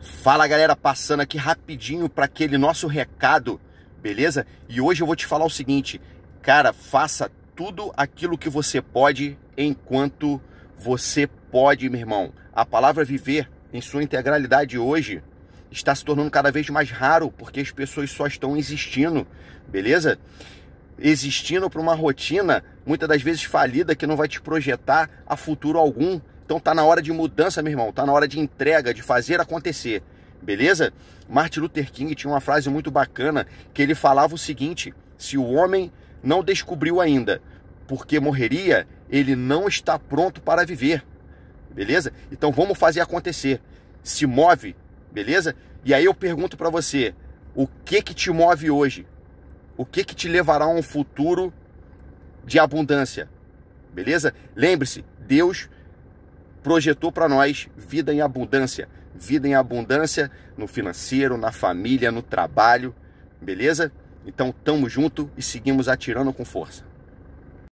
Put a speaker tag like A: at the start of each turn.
A: Fala galera, passando aqui rapidinho para aquele nosso recado, beleza? E hoje eu vou te falar o seguinte, cara, faça tudo aquilo que você pode enquanto você pode, meu irmão. A palavra viver em sua integralidade hoje está se tornando cada vez mais raro porque as pessoas só estão existindo, beleza? Existindo para uma rotina muitas das vezes falida que não vai te projetar a futuro algum então tá na hora de mudança, meu irmão, tá na hora de entrega, de fazer acontecer. Beleza? Martin Luther King tinha uma frase muito bacana que ele falava o seguinte: se o homem não descobriu ainda porque morreria, ele não está pronto para viver. Beleza? Então vamos fazer acontecer. Se move, beleza? E aí eu pergunto para você, o que que te move hoje? O que que te levará a um futuro de abundância? Beleza? Lembre-se, Deus projetou para nós vida em abundância, vida em abundância no financeiro, na família, no trabalho, beleza? Então tamo junto e seguimos atirando com força.